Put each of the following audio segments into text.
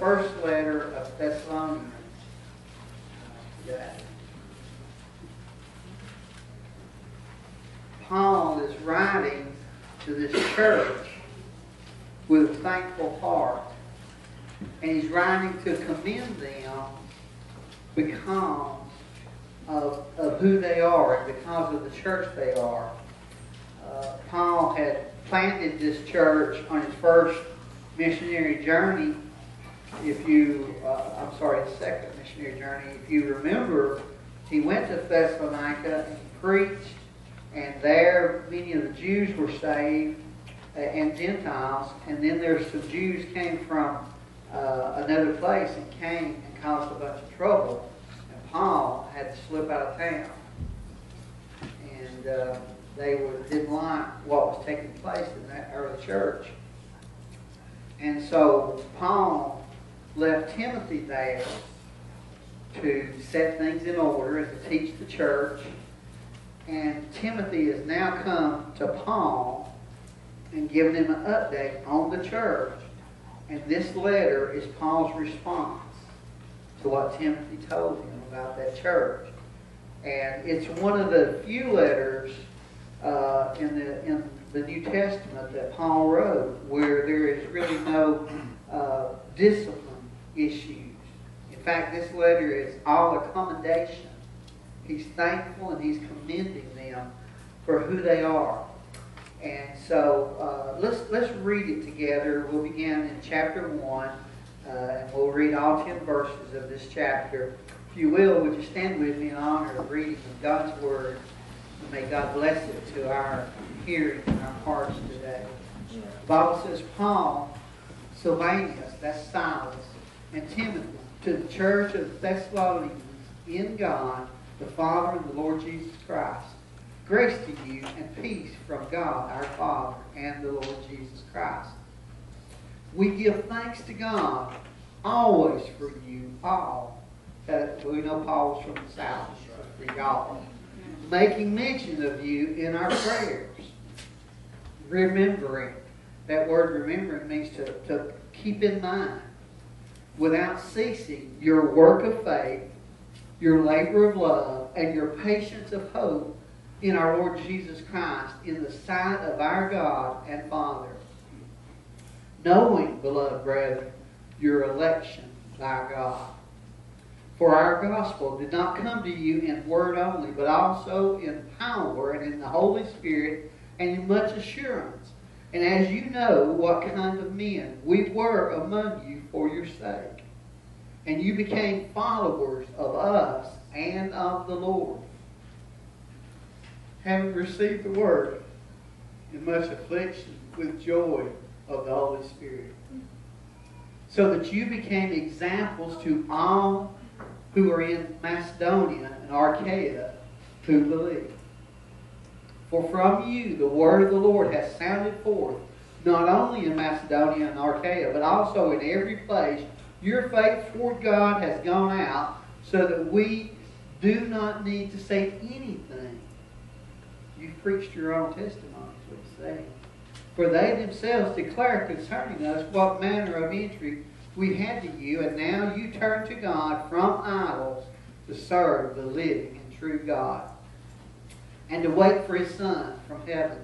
first letter of Thessalonians. Paul is writing to this church with a thankful heart. And he's writing to commend them because of, of who they are and because of the church they are. Uh, Paul had planted this church on his first missionary journey. If you, uh, I'm sorry, his second missionary journey. If you remember, he went to Thessalonica and preached, and there many of the Jews were saved uh, and Gentiles, and then there's some Jews came from uh, another place and came and caused a bunch of trouble, and Paul had to slip out of town, and uh, they were, didn't like what was taking place in that early church, and so Paul left Timothy there to set things in order and to teach the church. And Timothy has now come to Paul and given him an update on the church. And this letter is Paul's response to what Timothy told him about that church. And it's one of the few letters uh, in the in the New Testament that Paul wrote where there is really no uh, discipline issues. In fact, this letter is all a commendation. He's thankful and he's commending them for who they are. And so uh, let's let's read it together. We'll begin in chapter one, uh, and we'll read all ten verses of this chapter. If you will, would you stand with me in honor of reading of God's word? And may God bless it to our hearing and our hearts today. The Bible says, Paul, Silvanus, that's Silas, and Timothy to the church of the Thessalonians in God, the Father and the Lord Jesus Christ. Grace to you and peace from God our Father and the Lord Jesus Christ. We give thanks to God always for you all. That we know Paul was from the south, for y'all. Making mention of you in our prayers. Remembering. That word remembering means to, to keep in mind without ceasing your work of faith, your labor of love, and your patience of hope in our Lord Jesus Christ in the sight of our God and Father. Knowing, beloved brethren, your election by God. For our gospel did not come to you in word only, but also in power and in the Holy Spirit and in much assurance. And as you know what kind of men we were among you for your sake. And you became followers of us and of the Lord. Having received the word in much affliction with joy of the Holy Spirit. So that you became examples to all who are in Macedonia and Achaia who believe. For from you the word of the Lord has sounded forth, not only in Macedonia and Achaia, but also in every place. Your faith toward God has gone out, so that we do not need to say anything. You've preached your own testimony, is what he's saying. For they themselves declare concerning us what manner of entry we had to you, and now you turn to God from idols to serve the living and true God, and to wait for his Son from heaven,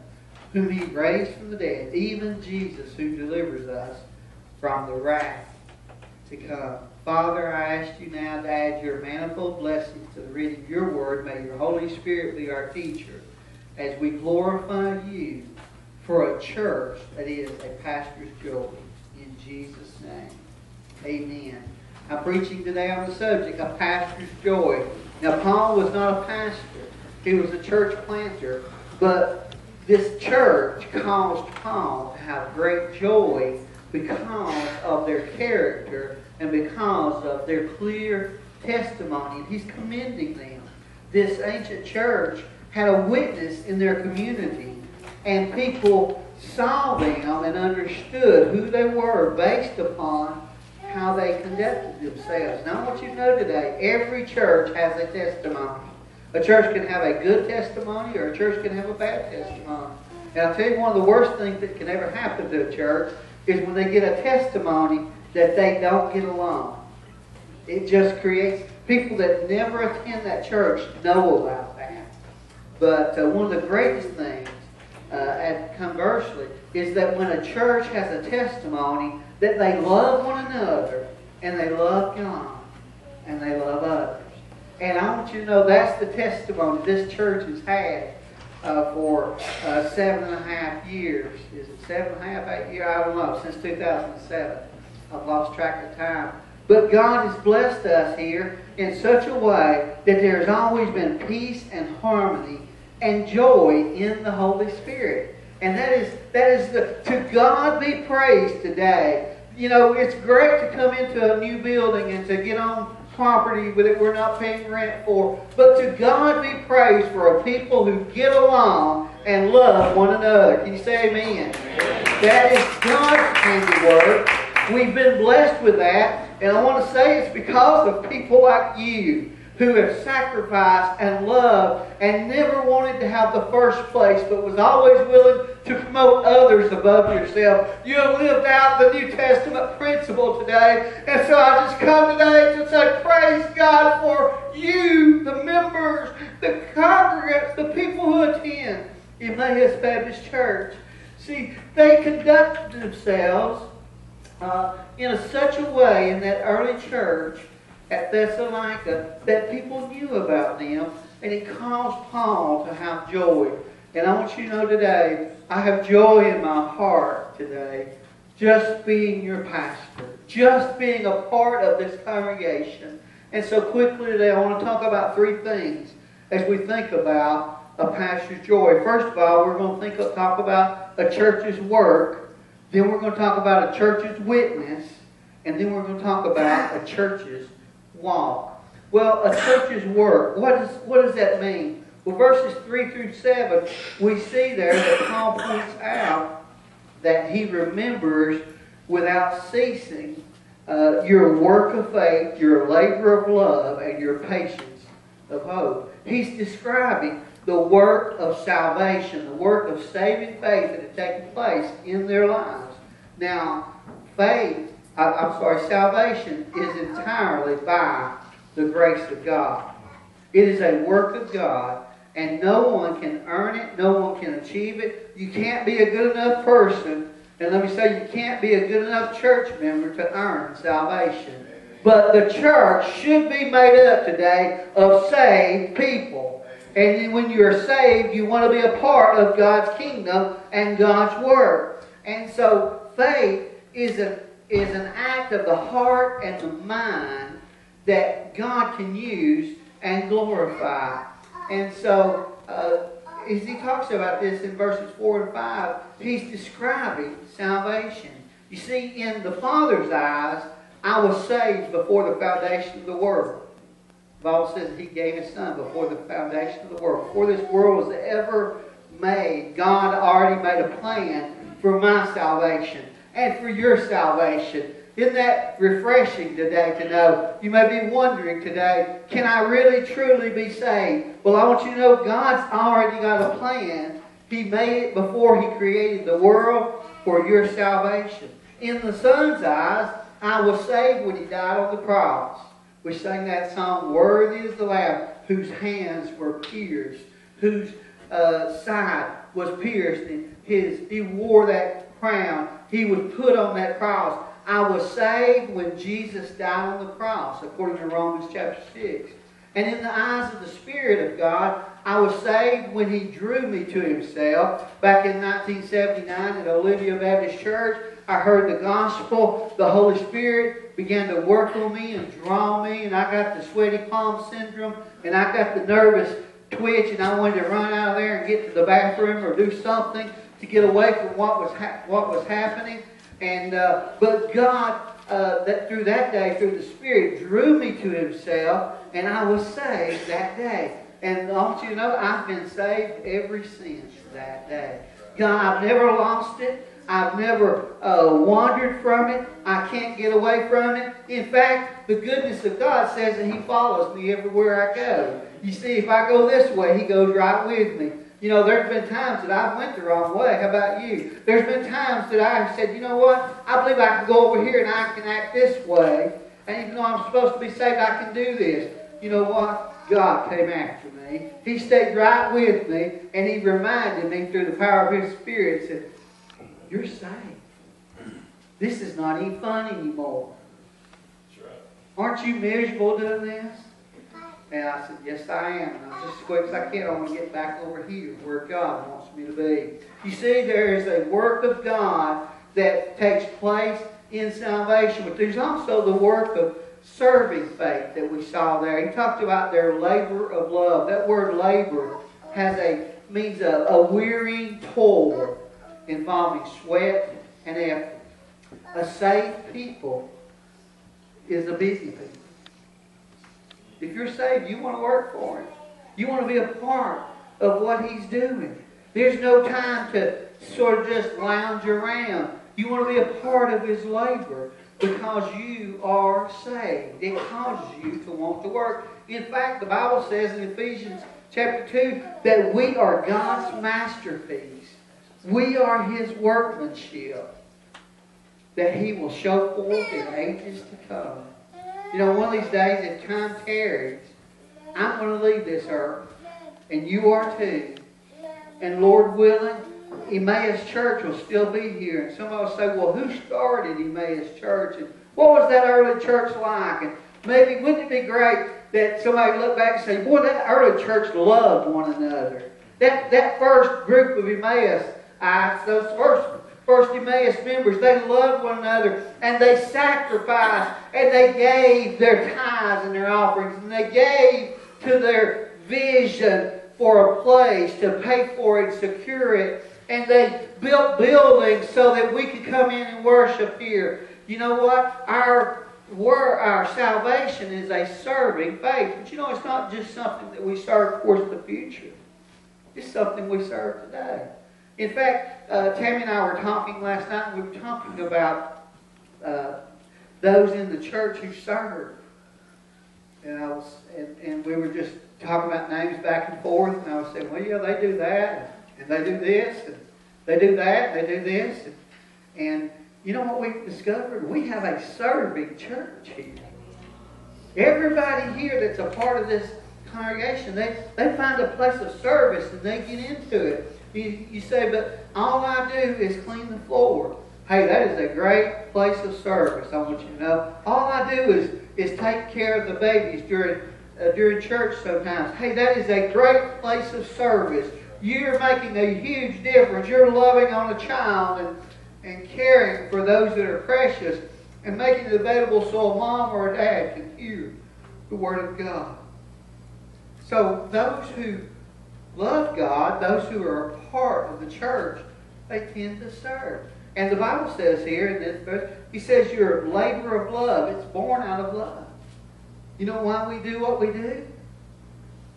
whom he raised from the dead, even Jesus who delivers us from the wrath to come. Father, I ask you now to add your manifold blessings to the reading of your word. May your Holy Spirit be our teacher as we glorify you for a church that is a pastor's joy. In Jesus' name. Amen. I'm preaching today on the subject of pastor's joy. Now, Paul was not a pastor. He was a church planter. But this church caused Paul to have great joy because of their character and because of their clear testimony. He's commending them. This ancient church had a witness in their community, and people saw them and understood who they were based upon how they conducted themselves. Now, I want you to know today, every church has a testimony. A church can have a good testimony, or a church can have a bad testimony. And I'll tell you one of the worst things that can ever happen to a church is when they get a testimony that they don't get along. It just creates people that never attend that church know about that. But uh, one of the greatest things, uh, and conversely, is that when a church has a testimony that they love one another and they love God and they love others. And I want you to know that's the testimony this church has had uh, for uh, seven and a half years. Is it seven and a half, eight years? I don't know, since 2007. I've lost track of time. But God has blessed us here in such a way that there has always been peace and harmony and joy in the Holy Spirit. And that is that is the to God be praised today. You know, it's great to come into a new building and to get on property that we're not paying rent for. But to God be praised for a people who get along and love one another. Can you say amen? amen. That is God's handiwork. We've been blessed with that. And I want to say it's because of people like you who have sacrificed and loved and never wanted to have the first place, but was always willing to promote others above yourself. You have lived out the New Testament principle today. And so I just come today to say, praise God for you, the members, the congregants, the people who attend Emmaus Baptist Church. See, they conduct themselves uh, in a, such a way in that early church at Thessalonica that people knew about them, and it caused Paul to have joy. And I want you to know today, I have joy in my heart today, just being your pastor, just being a part of this congregation. And so quickly today, I want to talk about three things as we think about a pastor's joy. First of all, we're going to think of, talk about a church's work. Then we're going to talk about a church's witness. And then we're going to talk about a church's walk. Well, a church's work, what, is, what does that mean? Well, verses 3 through 7, we see there that Paul points out that he remembers without ceasing uh, your work of faith, your labor of love, and your patience of hope. He's describing the work of salvation, the work of saving faith that had taken place in their lives. Now, faith Uh, I, am sorry, salvation is entirely by the grace of God. It is a work of God, and no one can earn it, no one can achieve it. You can't be a good enough person, and let me say, you can't be a good enough church member to earn salvation. But the church should be made up today of saved people. And when you're saved, you want to be a part of God's kingdom and God's work. And so faith is an is an act of the heart and the mind that God can use and glorify. And so, uh, as he talks about this in verses 4 and 5, he's describing salvation. You see, in the Father's eyes, I was saved before the foundation of the world. The Bible says he gave his son before the foundation of the world. Before this world was ever made, God already made a plan for my salvation and for your salvation. Isn't that refreshing today to know? You may be wondering today, can I really truly be saved? Well, I want you to know God's already got a plan. He made it before He created the world for your salvation. In the Son's eyes, I was saved when He died on the cross. We sang that song, Worthy is the Lamb, whose hands were pierced, whose uh, side was pierced, and his, he wore that crown he was put on that cross. I was saved when Jesus died on the cross, according to Romans chapter 6. And in the eyes of the Spirit of God, I was saved when He drew me to Himself. Back in 1979 at Olivia Baptist Church, I heard the gospel. The Holy Spirit began to work on me and draw me, and I got the sweaty palm syndrome, and I got the nervous twitch, and I wanted to run out of there and get to the bathroom or do something to get away from what was what was happening. And uh, but God, uh, that through that day, through the Spirit, drew me to Himself, and I was saved that day. And want you know, I've been saved ever since that day. God, I've never lost it. I've never uh, wandered from it. I can't get away from it. In fact, the goodness of God says that He follows me everywhere I go. You see, if I go this way, He goes right with me. You know, there's been times that I've went the wrong way. How about you? There's been times that I have said, you know what? I believe I can go over here and I can act this way. And even though I'm supposed to be saved, I can do this. You know what? God came after me. He stayed right with me, and He reminded me through the power of His Spirit, said, You're saved. This is not even fun anymore. Aren't you miserable doing this? And I said, Yes, I am. And I'm just as quick as I can. I want to get back over here where God wants me to be. You see, there is a work of God that takes place in salvation, but there's also the work of serving faith that we saw there. He talked about their labor of love. That word labor has a means a, a wearying toil involving sweat and effort. A saved people is a busy people. If you're saved, you want to work for Him. You want to be a part of what He's doing. There's no time to sort of just lounge around. You want to be a part of His labor because you are saved. It causes you to want to work. In fact, the Bible says in Ephesians chapter 2 that we are God's masterpiece. We are His workmanship that He will show forth in ages to come. You know, one of these days, if time tarries, I'm going to leave this earth, and you are too. And Lord willing, Emmaus Church will still be here. And some of us say, well, who started Emmaus Church? And what was that early church like? And maybe, wouldn't it be great that somebody look back and say, boy, that early church loved one another. That, that first group of Emmaus, I, those first first Emmaus members, they loved one another and they sacrificed and they gave their tithes and their offerings and they gave to their vision for a place to pay for it, secure it. And they built buildings so that we could come in and worship here. You know what? Our were our salvation is a serving faith. But you know, it's not just something that we serve towards the future. It's something we serve today. In fact, uh, Tammy and I were talking last night, we were talking about uh, those in the church who serve. And, I was, and, and we were just talking about names back and forth, and I was saying, well, yeah, they do that, and they do this, and they do that, and they do this. And, and you know what we've discovered? We have a serving church here. Everybody here that's a part of this congregation, they, they find a place of service and they get into it. You, you say, but all I do is clean the floor. Hey, that is a great place of service. I want you to know. All I do is, is take care of the babies during, uh, during church sometimes. Hey, that is a great place of service. You're making a huge difference. You're loving on a child and, and caring for those that are precious and making it available so a mom or a dad can hear the Word of God. So those who love God, those who are a part of the church, they tend to serve. And the Bible says here in this verse, he says you're a labor of love. It's born out of love. You know why we do what we do?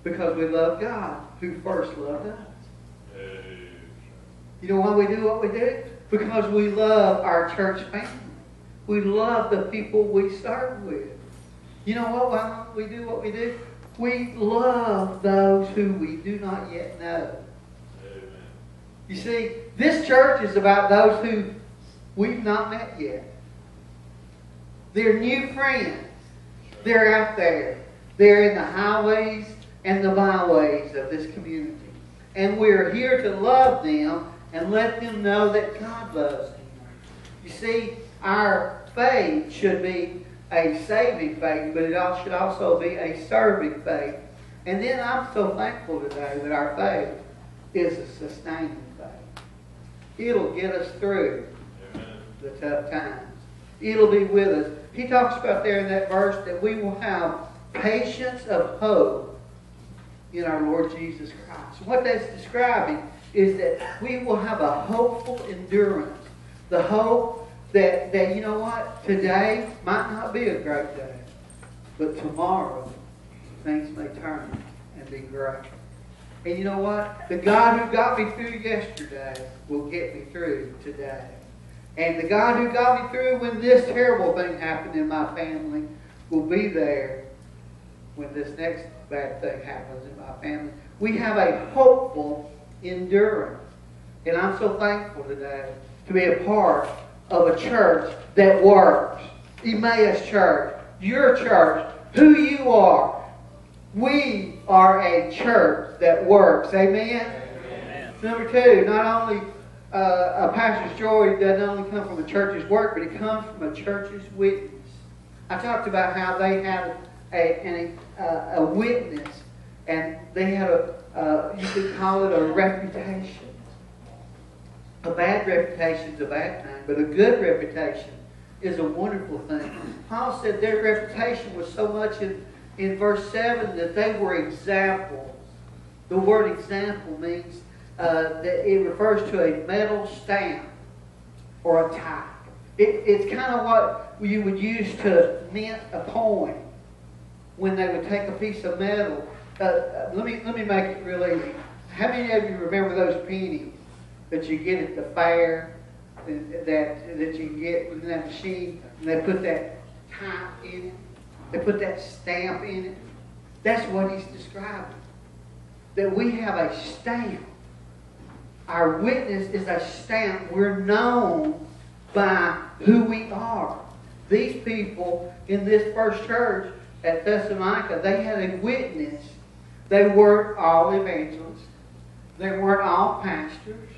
Because we love God, who first loved us. You know why we do what we do? Because we love our church family. We love the people we serve with. You know what? Why don't we do what we do? We love those who we do not yet know. Amen. You see, this church is about those who we've not met yet. They're new friends. They're out there. They're in the highways and the byways of this community. And we're here to love them and let them know that God loves them. You see, our faith should be a saving faith, but it should also be a serving faith. And then I'm so thankful today that our faith is a sustaining faith. It'll get us through Amen. the tough times. It'll be with us. He talks about there in that verse that we will have patience of hope in our Lord Jesus Christ. What that's describing is that we will have a hopeful endurance. The hope that, that, you know what, today might not be a great day, but tomorrow things may turn and be great. And you know what? The God who got me through yesterday will get me through today. And the God who got me through when this terrible thing happened in my family will be there when this next bad thing happens in my family. We have a hopeful endurance. And I'm so thankful today to be a part of a church that works. Emmaus Church, your church, who you are. We are a church that works. Amen? Amen. Number two, not only uh, a pastor's joy doesn't only come from a church's work, but it comes from a church's witness. I talked about how they had a, a, a witness, and they had a, uh, you could call it a reputation. A bad reputation is a bad thing, but a good reputation is a wonderful thing. Paul said their reputation was so much in, in verse 7 that they were examples. The word example means uh, that it refers to a metal stamp or a type. It, it's kind of what you would use to mint a coin when they would take a piece of metal. Uh, uh, let me let me make it real easy. How many of you remember those pennies that you get at the fair that that you get in that machine, and they put that type in it, they put that stamp in it. That's what he's describing. That we have a stamp. Our witness is a stamp. We're known by who we are. These people in this first church at Thessalonica, they had a witness. They weren't all evangelists. They weren't all pastors.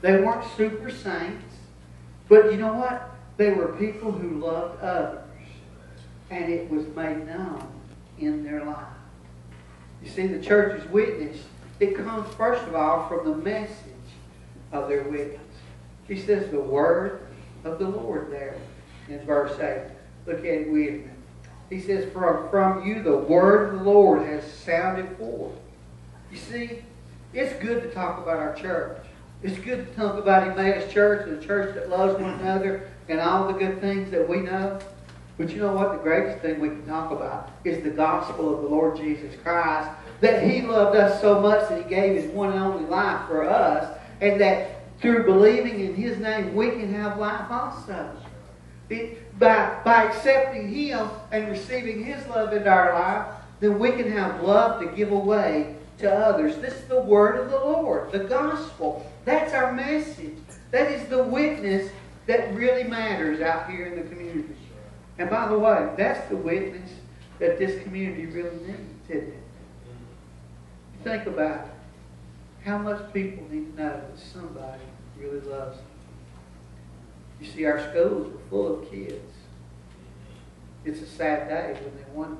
They weren't super saints. But you know what? They were people who loved others. And it was made known in their life. You see, the church's witness, it comes first of all from the message of their witness. He says the word of the Lord there in verse 8. Look at it with me. He says, from, from you the word of the Lord has sounded forth. You see, it's good to talk about our church. It's good to talk about Emmaus Church, and the church that loves one another, and all the good things that we know. But you know what? The greatest thing we can talk about is the gospel of the Lord Jesus Christ. That He loved us so much that He gave His one and only life for us, and that through believing in His name, we can have life also. It, by, by accepting Him and receiving His love into our life, then we can have love to give away to others. This is the word of the Lord, the gospel. That's our message. That is the witness that really matters out here in the community. And by the way, that's the witness that this community really needs, isn't it? Think about it. How much people need to know that somebody really loves them. You see, our schools are full of kids. It's a sad day when they wonder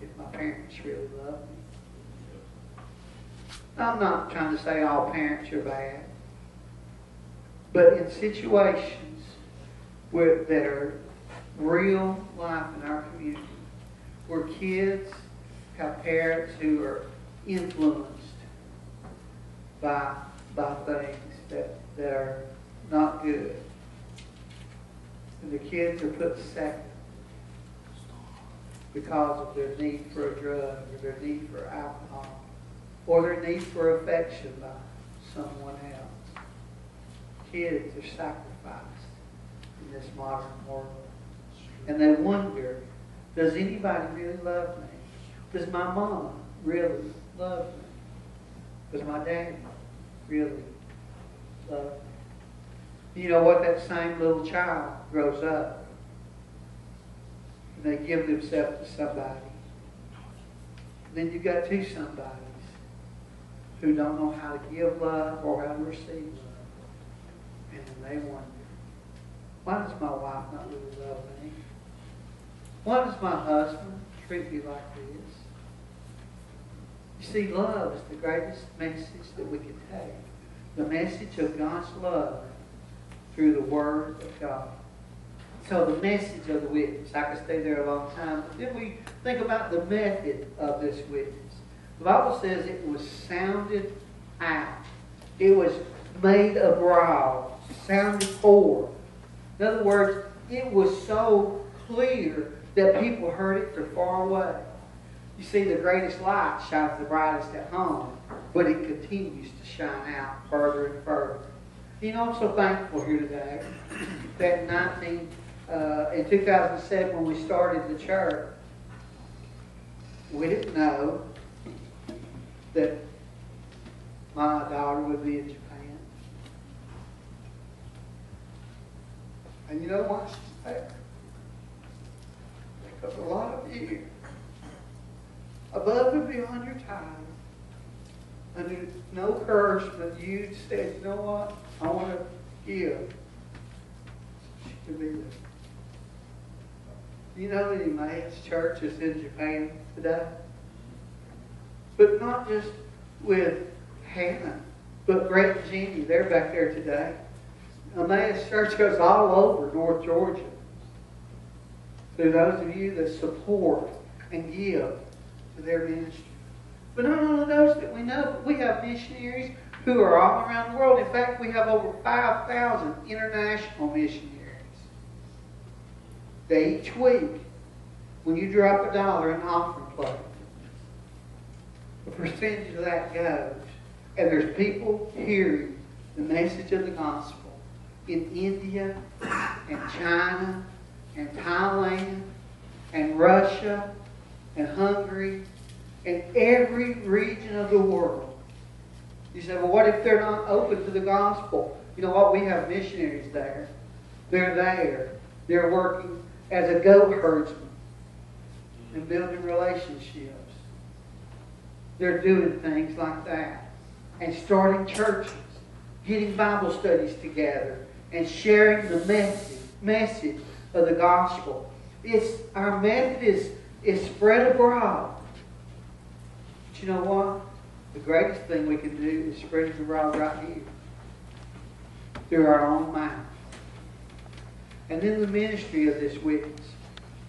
if my parents really love me. I'm not trying to say all parents are bad, but in situations where that are real life in our community, where kids have parents who are influenced by by things that, that are not good. And the kids are put second because of their need for a drug or their need for alcohol or their need for affection by someone else. Kids are sacrificed in this modern world. And they wonder, does anybody really love me? Does my mom really love me? Does my dad really love me? You know what? That same little child grows up and they give themselves to somebody. then you've got two somebodies who don't know how to give love or how to receive love. And they wonder, why does my wife not really love me? Why does my husband treat me like this? You see, love is the greatest message that we can take. The message of God's love through the Word of God. So the message of the witness, I could stay there a long time. But then we think about the method of this witness. The Bible says it was sounded out. It was made abroad, sounded forth. In other words, it was so clear that people heard it from far away. You see, the greatest light shines the brightest at home, but it continues to shine out further and further. You know, I'm so thankful here today that 19, uh, in 2007 when we started the church, we didn't know that my daughter would be in Japan. And you know what? Because a lot of you, above and beyond your time, under no curse, but you said, you know what? I want to give. She could be there. You know Emmaus churches in Japan today? But not just with Hannah, but Brett and Jeannie, they're back there today. Emmaus Church goes all over North Georgia. To those of you that support and give to their ministry. But not only those that we know, but we have missionaries who are all around the world. In fact, we have over 5,000 international missionaries. They each week, when you drop a dollar in offering plate, percentage of that goes. And there's people hearing the message of the gospel in India and China and Thailand and Russia and Hungary and every region of the world. You say, well, what if they're not open to the gospel? You know what? We have missionaries there. They're there. They're working as a goat herdsman and building relationships. They're doing things like that. And starting churches, getting Bible studies together, and sharing the message, message of the gospel. It's our method is, is spread abroad. But you know what? The greatest thing we can do is spread it abroad right here. Through our own mouth. And then the ministry of this witness.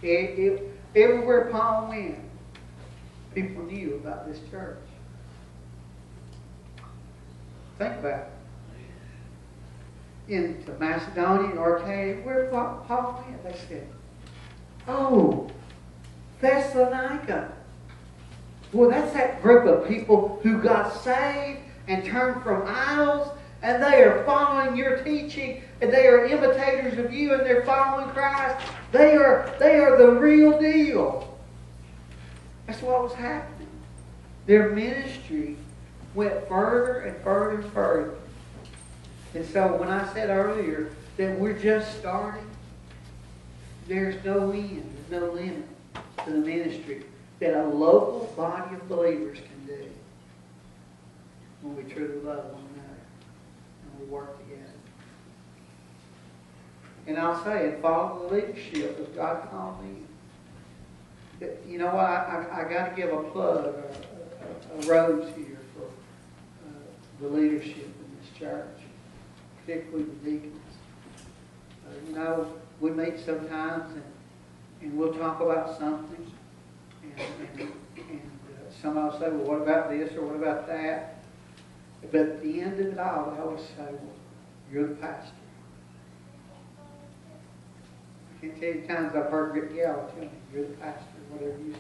It, it, everywhere Paul went, people knew about this church. Think about it into Macedonia and Achaia, where Paul went, they said, Oh, Thessalonica. Well, that's that group of people who got saved and turned from idols, and they are following your teaching, and they are imitators of you, and they're following Christ. They are, they are the real deal. That's what was happening. Their ministry went further and further and further. And so when I said earlier that we're just starting, there's no end, there's no limit to the ministry that a local body of believers can do when we truly love one another and we work together. And I'll say, and follow the leadership of God called me. You know what? I, I, I got to give a plug, a, a, rose here for uh, the leadership in this church particularly the deacons. Uh, you know, we meet sometimes and, and we'll talk about something, and, and, and uh, somebody will say, well, what about this or what about that? But at the end of it all, they always say, well, you're the pastor. I can't tell you the times I've heard Rick Gallo tell me, you're the pastor, whatever you.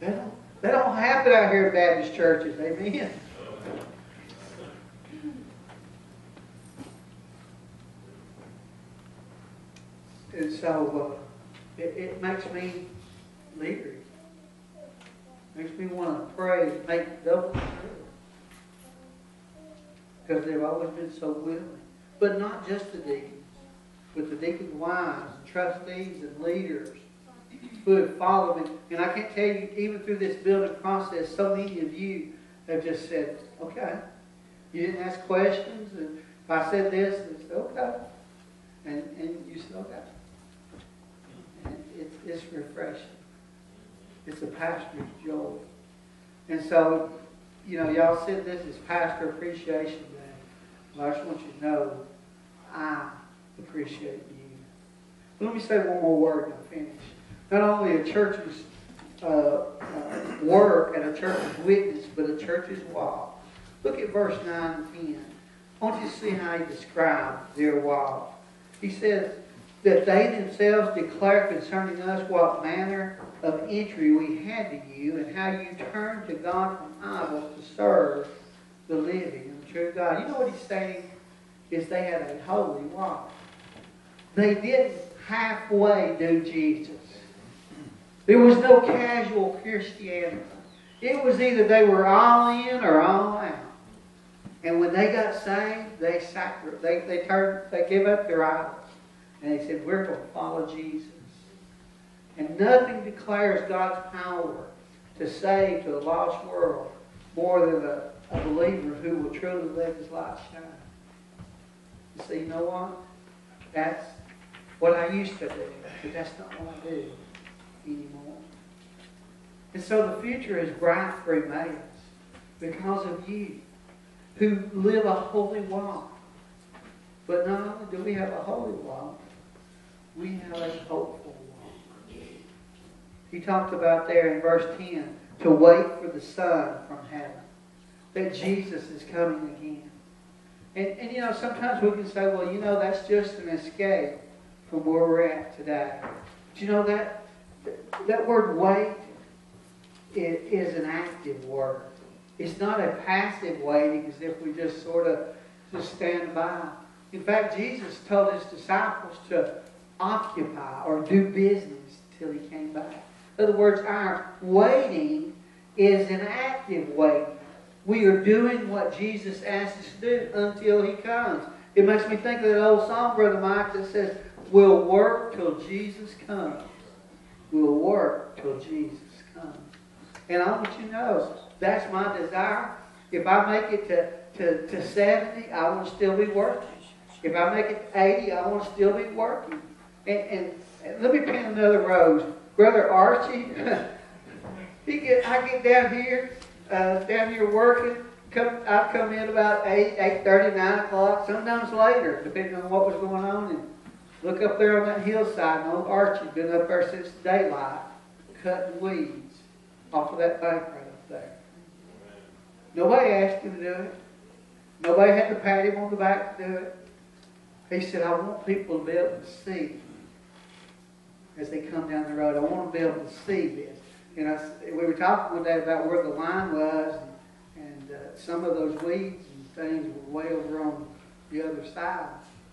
They don't, they don't happen out here in Baptist churches, amen. And so uh, it, it makes me leery. Makes me want to pray, and make double. Because they've always been so willing. But not just the deacons, but the deacons' wives, trustees, and leaders who have followed me. And I can't tell you, even through this building process, so many of you have just said, okay. You didn't ask questions, and if I said this, it's okay. And, and you said, okay it's, it's refreshing. It's a pastor's joy. And so, you know, y'all said this is Pastor Appreciation Day. Well, I just want you to know I appreciate you. Let me say one more word and I'll finish. Not only a church's uh, uh, work and a church's witness, but a church's walk. Look at verse 9 and 10. I want you to see how he describes their walk. He says, that they themselves declare concerning us what manner of entry we had to you and how you turned to God from idols to serve the living and true God. You know what he's saying? Is they had a holy walk. They didn't halfway do Jesus. There was no casual Christianity. It was either they were all in or all out. And when they got saved, they they they turned they gave up their idols. And they said, We're going to follow Jesus. And nothing declares God's power to save to the lost world more than a, a believer who will truly let his light shine. You see, you know what? That's what I used to do, but that's not what I do anymore. And so the future is bright for Emmaus because of you who live a holy walk. But not only do we have a holy walk, we have a hopeful walk. He talked about there in verse 10 to wait for the Son from heaven, that Jesus is coming again. And, and you know, sometimes we can say, well, you know, that's just an escape from where we're at today. Do you know that that word wait is, an active word. It's not a passive waiting as if we just sort of just stand by. In fact, Jesus told his disciples to occupy or do business till he came back. In other words, our waiting is an active waiting. We are doing what Jesus asked us to do until he comes. It makes me think of that old song, Brother Mike, that says, We'll work till Jesus comes. We'll work till Jesus comes. And I want you to know, that's my desire. If I make it to, to, to 70, I want to still be working. If I make it 80, I want to still be working. And, and, and let me paint another rose. Brother Archie, he get, I get down here, uh, down here working. Come, I come in about 8, 8.30, 9 o'clock, sometimes later, depending on what was going on. And look up there on that hillside, and old Archie been up there since daylight, cutting weeds off of that bank right up there. Nobody asked him to do it. Nobody had to pat him on the back to do it. He said, I want people to be able to see as they come down the road. I want to be able to see this. And I, we were talking one day about where the line was, and, and uh, some of those weeds and things were way over on the other side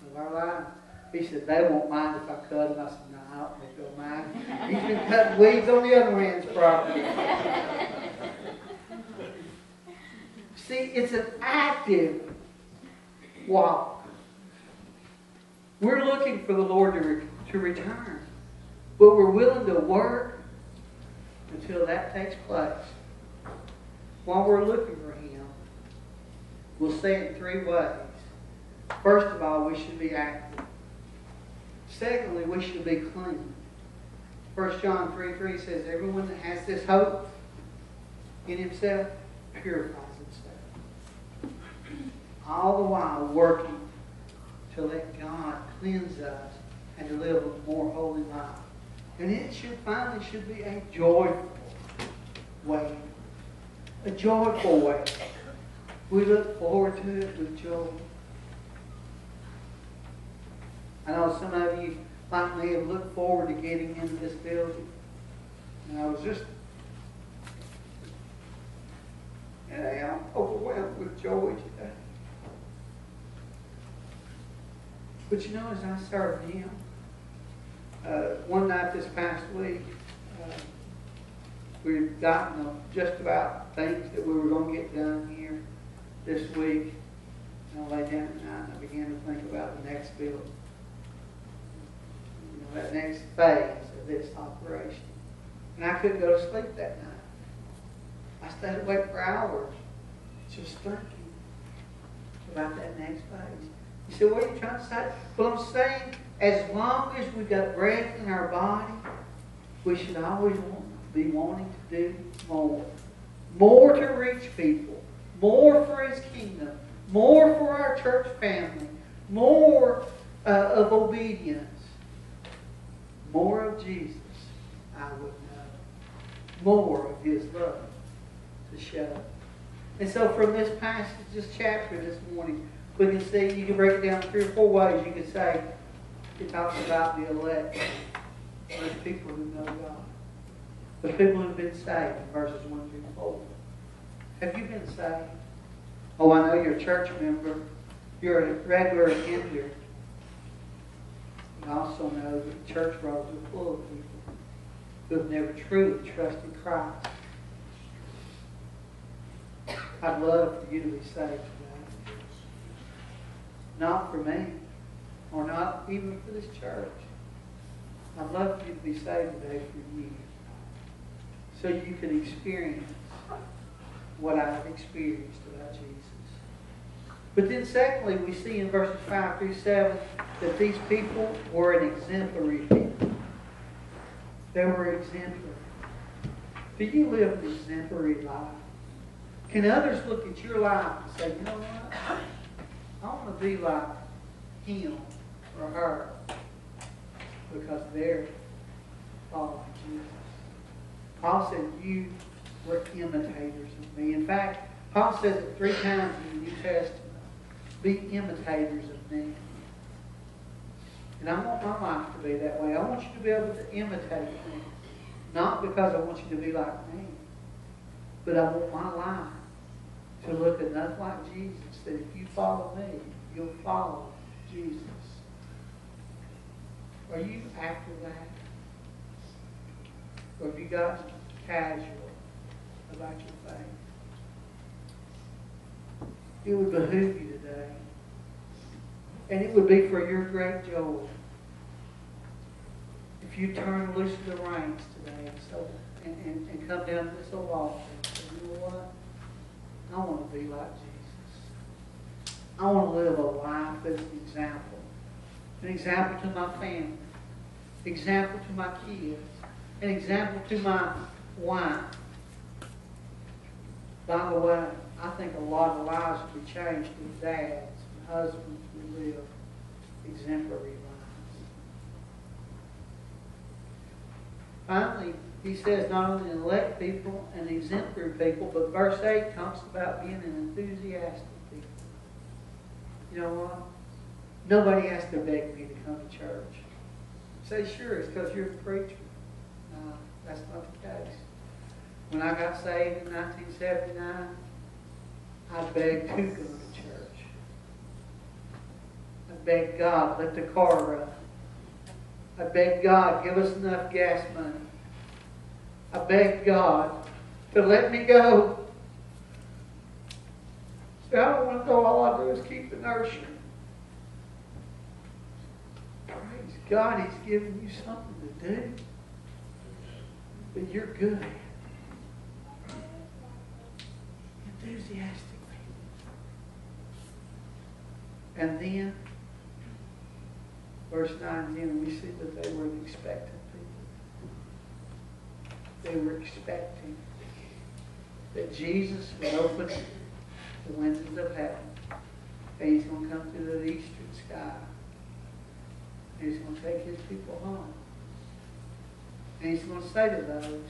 of our line. He said, they won't mind if I cut them. I said, no, I don't think they'll mind. He's been cutting weeds on the other end's property. See, it's an active walk. We're looking for the Lord to, re- to return, but we're willing to work until that takes place. While we're looking for Him, we'll say it in three ways. First of all, we should be active. Secondly, we should be clean. 1 John 3 3 says, Everyone that has this hope in himself purifies himself. All the while working to let God cleanse us and to live a more holy life. And it should finally should be a joyful way. A joyful way. We look forward to it with joy. I know some of you like me have looked forward to getting into this building. And I was just and I am overwhelmed with joy today. But you know, as I served Him, uh, one night this past week, uh, we've gotten uh, just about things that we were going to get done here this week. And I lay down at night and I began to think about the next building. That next phase of this operation. And I couldn't go to sleep that night. I stayed awake for hours just thinking about that next phase. You say, what are you trying to say? Well, I'm saying as long as we've got breath in our body, we should always want, be wanting to do more. More to reach people. More for His kingdom. More for our church family. More uh, of obedience. More of Jesus, I would know. More of His love to show. And so from this passage, this chapter this morning, we can see, you can break it down three or four ways. You can say, it talks about the elect. Those people who know God. The people who've been saved in verses 1 through 4. Have you been saved? Oh, I know you're a church member. You're a regular attender. I also know that church rows are full of people who have never truly trusted Christ. I'd love for you to be saved today. Not for me, or not even for this church. I'd love for you to be saved today for you. So you can experience what I've experienced about Jesus. But then secondly, we see in verses 5 through 7 that these people were an exemplary people. They were exemplary. Do you live an exemplary life? Can others look at your life and say, you know what? I want to be like him or her because they're following Jesus. Paul said, you were imitators of me. In fact, Paul says it three times in the New Testament. Be imitators of me. And I want my life to be that way. I want you to be able to imitate me. Not because I want you to be like me, but I want my life to look enough like Jesus that if you follow me, you'll follow Jesus. Are you after that? Or have you got casual about your faith? It would behoove you today. And it would be for your great joy if you turn loose the reins today and, so, and, and, and come down to this old altar say, you know what? I want to be like Jesus. I want to live a life as an example. An example to my family. Example to my kids. An example to my wife. By the way, I think a lot of lives would be changed with dads husbands who live exemplary lives. Finally, he says not only elect people and exemplary people, but verse 8 talks about being an enthusiastic people. You know what? Nobody has to beg me to come to church. Say, sure, it's because you're a preacher. No, that's not the case. When I got saved in 1979, I begged to go. Begged God, let the car run. I beg God, give us enough gas money. I beg God to let me go. See, I don't want to go. All I do is keep the nursery. Praise God, He's giving you something to do. But you're good Enthusiastically. And then, verse 9 and 10, we see that they were an expectant people. They were expecting that Jesus would open the windows of heaven and he's going to come through the eastern sky. And he's going to take his people home. And he's going to say to those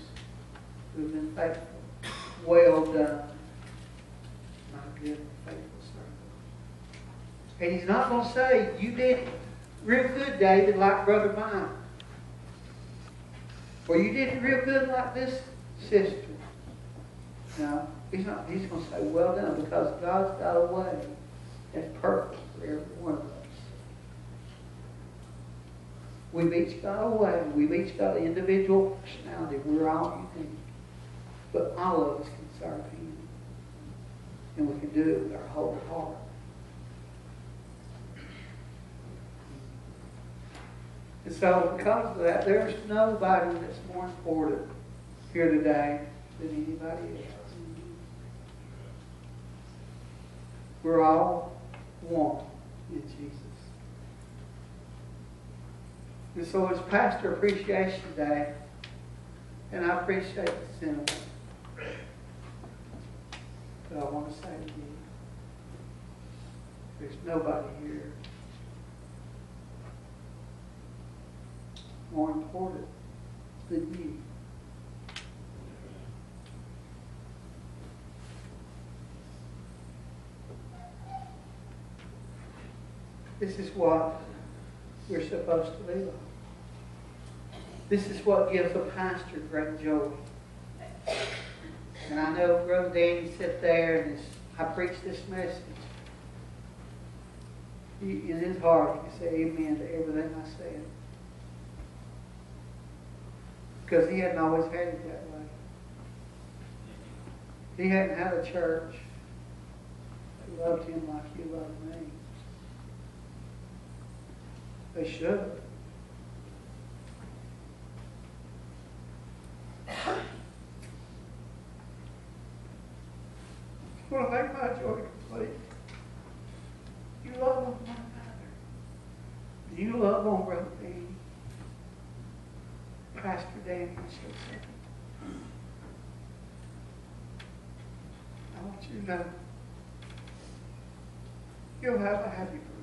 who have been faithful, well done, my good faithful servant. And he's not going to say, you did it real good, David, like Brother mine. Or you did it real good like this sister. No, he's not. He's going to say, well done, because God's got a way that's perfect for every one of us. We've each got a way. We've each got an individual personality. We're all unique. But all of us can serve Him. And we can do it with our whole heart. And so because of that, there's nobody that's more important here today than anybody else. We're all one in Jesus. And so it's Pastor Appreciation Day, and I appreciate the sentiment. But I want to say to you, there's nobody here more important than you. This is what we're supposed to be like. This is what gives a pastor great joy. And I know Brother Danny sat there and I preached this message. In his heart, he can say amen to everything I said. Because he hadn't always had it that way. He hadn't had a church that loved him like you love me. They should. I want to make my joy complete. You love on one another. You love on Brother Danny. Pastor Danny, and so second. I want you know you'll have a happy birthday.